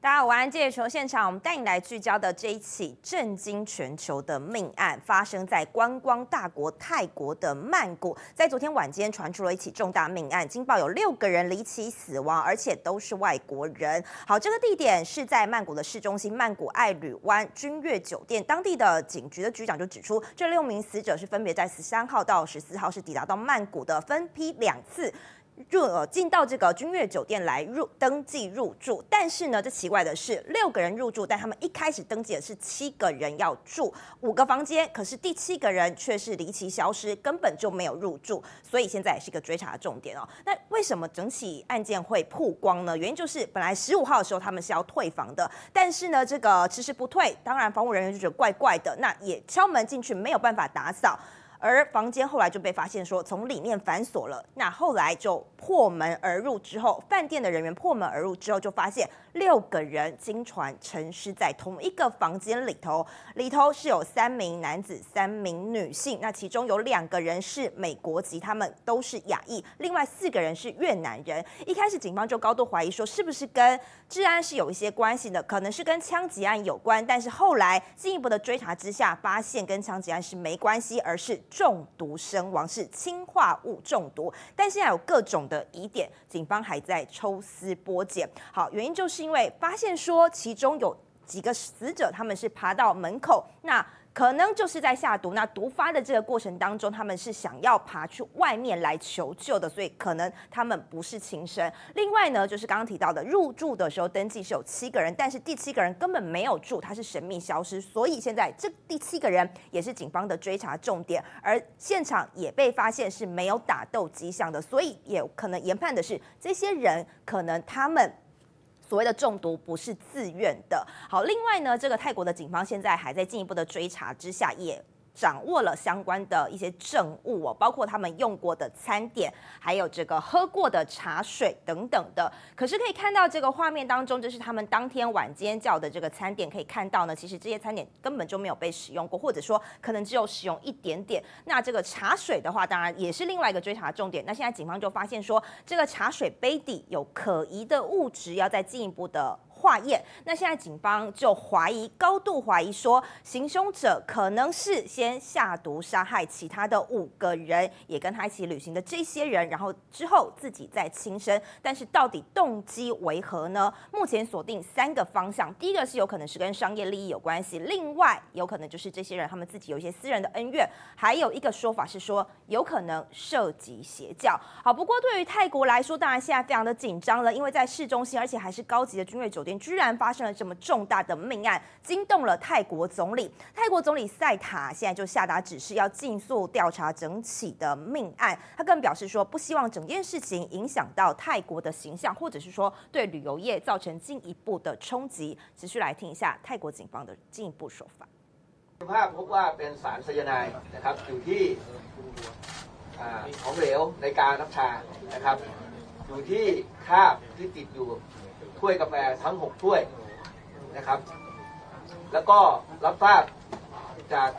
大家好，晚安！这球现场，我们带你来聚焦的这一起震惊全球的命案，发生在观光大国泰国的曼谷。在昨天晚间传出了一起重大命案，惊爆有六个人离奇死亡，而且都是外国人。好，这个地点是在曼谷的市中心曼谷爱旅湾君悦酒店。当地的警局的局长就指出，这六名死者是分别在十三号到十四号是抵达到曼谷的，分批两次。入呃进到这个君悦酒店来入登记入住，但是呢，这奇怪的是六个人入住，但他们一开始登记的是七个人要住五个房间，可是第七个人却是离奇消失，根本就没有入住，所以现在也是一个追查的重点哦。那为什么整起案件会曝光呢？原因就是本来十五号的时候他们是要退房的，但是呢，这个迟迟不退，当然房务人员就觉得怪怪的，那也敲门进去没有办法打扫。而房间后来就被发现说从里面反锁了，那后来就破门而入之后，饭店的人员破门而入之后就发现六个人经传沉尸在同一个房间里头，里头是有三名男子、三名女性，那其中有两个人是美国籍，他们都是亚裔，另外四个人是越南人。一开始警方就高度怀疑说是不是跟治安是有一些关系的，可能是跟枪击案有关，但是后来进一步的追查之下，发现跟枪击案是没关系，而是。中毒身亡是氰化物中毒，但现在有各种的疑点，警方还在抽丝剥茧。好，原因就是因为发现说其中有几个死者，他们是爬到门口那。可能就是在下毒，那毒发的这个过程当中，他们是想要爬去外面来求救的，所以可能他们不是亲生。另外呢，就是刚刚提到的入住的时候登记是有七个人，但是第七个人根本没有住，他是神秘消失，所以现在这第七个人也是警方的追查重点，而现场也被发现是没有打斗迹象的，所以也可能研判的是这些人可能他们。所谓的中毒不是自愿的。好，另外呢，这个泰国的警方现在还在进一步的追查之下，也。掌握了相关的一些证物哦，包括他们用过的餐点，还有这个喝过的茶水等等的。可是可以看到这个画面当中，这是他们当天晚间叫的这个餐点，可以看到呢，其实这些餐点根本就没有被使用过，或者说可能只有使用一点点。那这个茶水的话，当然也是另外一个追查重点。那现在警方就发现说，这个茶水杯底有可疑的物质，要再进一步的。化验，那现在警方就怀疑，高度怀疑说，行凶者可能是先下毒杀害其他的五个人，也跟他一起旅行的这些人，然后之后自己再轻生。但是到底动机为何呢？目前锁定三个方向，第一个是有可能是跟商业利益有关系，另外有可能就是这些人他们自己有一些私人的恩怨，还有一个说法是说有可能涉及邪教。好，不过对于泰国来说，当然现在非常的紧张了，因为在市中心，而且还是高级的君悦酒店。居然发生了这么重大的命案，惊动了泰国总理。泰国总理赛塔现在就下达指示，要尽速调查整起的命案。他更表示说，不希望整件事情影响到泰国的形象，或者是说对旅游业造成进一步的冲击。持续来听一下泰国警方的进一步说法。ภาพพบว่าเป็นสารไซยาไนด์นะครับอยู่ที่ของเหลวในการน้ำชานะครับอยู่ที่คาบที่ติดอยู่ ถ้วยกาแฟทั้งหกถ้วยนะครับ แล้วก็รับทราบจาก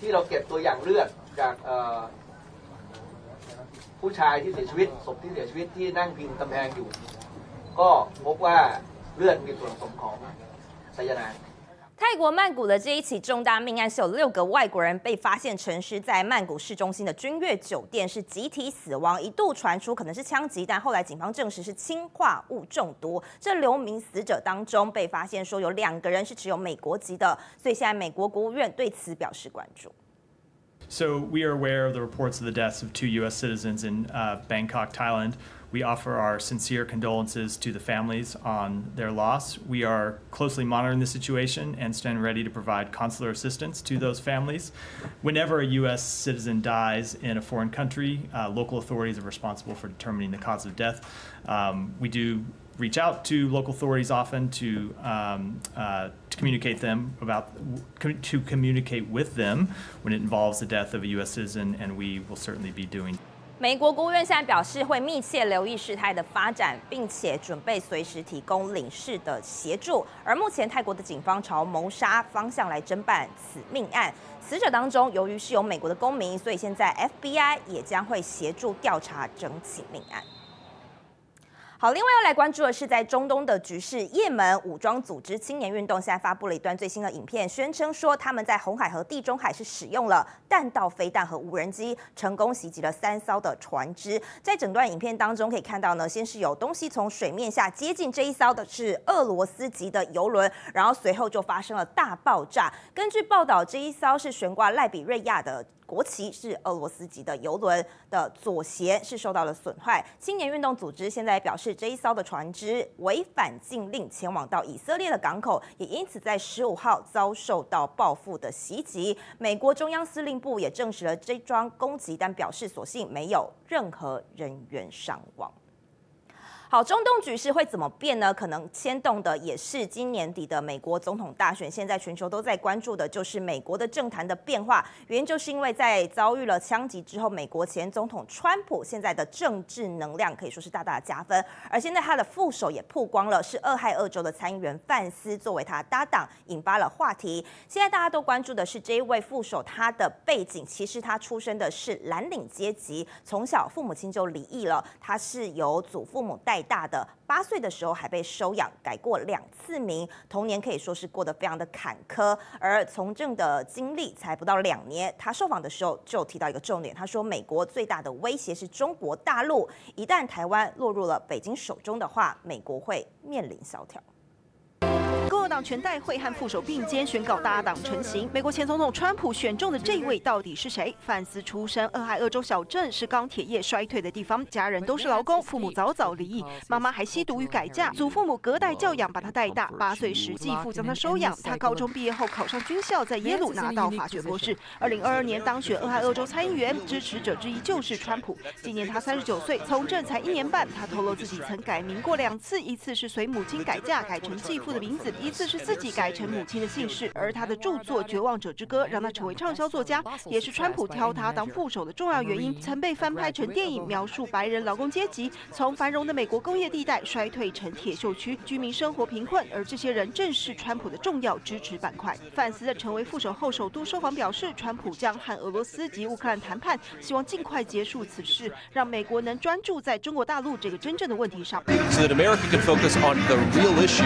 ที่เราเก็บตัวอย่างเลือดจากผู้ชายที่เสียชีวิตศพที่เสียชีวิตที่นั่งพิงกำแพงอยู่ ก็พบว่าเลือดมีส่วนผสมของไซยาไนด์ 泰国曼谷的这一起重大命案是有六个外国人被发现沉尸在曼谷市中心的君悦酒店，是集体死亡，一度传出可能是枪击，但后来警方证实是氰化物中毒。这六名死者当中被发现说有两个人是持有美国籍的，所以现在美国国务院对此表示关注。So we are aware of the reports of the deaths of two U.S. citizens in Bangkok, Thailand. We offer our sincere condolences to the families on their loss. We are closely monitoring the situation and stand ready to provide consular assistance to those families. Whenever a U.S. citizen dies in a foreign country, uh, local authorities are responsible for determining the cause of death. Um, we do reach out to local authorities often to um, uh, to communicate them about to communicate with them when it involves the death of a U.S. citizen, and we will certainly be doing. 美国国务院现在表示会密切留意事态的发展，并且准备随时提供领事的协助。而目前泰国的警方朝谋杀方向来侦办此命案，死者当中由于是有美国的公民，所以现在 FBI 也将会协助调查整起命案。好，另外要来关注的是在中东的局势，也门武装组织青年运动现在发布了一段最新的影片，宣称说他们在红海和地中海是使用了弹道飞弹和无人机，成功袭击了三艘的船只。在整段影片当中可以看到呢，先是有东西从水面下接近这一艘的是俄罗斯籍的游轮，然后随后就发生了大爆炸。根据报道，这一艘是悬挂赖比瑞亚的。国旗是俄罗斯籍的游轮的左舷是受到了损坏。青年运动组织现在表示，这一艘的船只违反禁令前往到以色列的港口，也因此在十五号遭受到报复的袭击。美国中央司令部也证实了这桩攻击，但表示所幸没有任何人员伤亡。好，中东局势会怎么变呢？可能牵动的也是今年底的美国总统大选。现在全球都在关注的就是美国的政坛的变化。原因就是因为在遭遇了枪击之后，美国前总统川普现在的政治能量可以说是大大的加分。而现在他的副手也曝光了，是俄亥俄州的参议员范斯作为他搭档，引发了话题。现在大家都关注的是这一位副手，他的背景其实他出生的是蓝领阶级，从小父母亲就离异了，他是由祖父母带。大的八岁的时候还被收养，改过两次名，童年可以说是过得非常的坎坷。而从政的经历才不到两年，他受访的时候就提到一个重点，他说美国最大的威胁是中国大陆，一旦台湾落入了北京手中的话，美国会面临萧条。党全代会和副手并肩宣告搭档成型。美国前总统川普选中的这一位到底是谁？范斯出身俄亥俄州小镇，是钢铁业衰退的地方，家人都是劳工，父母早早离异，妈妈还吸毒与改嫁，祖父母隔代教养把他带大。八岁时继父将他收养。他高中毕业后考上军校，在耶鲁拿到法学博士。二零二二年当选俄亥俄州参议员，支持者之一就是川普。今年他三十九岁，从政才一年半。他透露自己曾改名过两次，一次是随母亲改嫁，改成继父的名字。一次是自己改成母亲的姓氏，而他的著作《绝望者之歌》让他成为畅销作家，也是川普挑他当副手的重要原因。曾被翻拍成电影，描述白人劳工阶级从繁荣的美国工业地带衰退成铁锈区，居民生活贫困，而这些人正是川普的重要支持板块。范斯在成为副手后，首都受访表示，川普将和俄罗斯及乌克兰谈判，希望尽快结束此事，让美国能专注在中国大陆这个真正的问题上。So that America can focus on the real issue,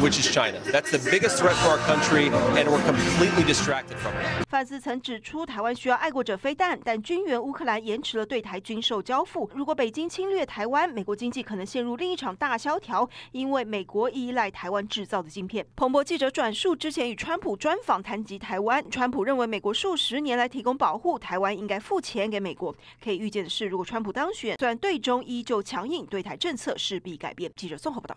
which is China. That's the biggest threat for our country, and we're completely distracted from it. 范斯曾指出，台湾需要爱国者飞弹，但军援乌克兰延迟了对台军售交付。如果北京侵略台湾，美国经济可能陷入另一场大萧条，因为美国依赖台湾制造的晶片。彭博记者转述之前与川普专访谈及台湾，川普认为美国数十年来提供保护，台湾应该付钱给美国。可以预见的是，如果川普当选，虽然对中依旧强硬，对台政策势必改变。记者综合报道。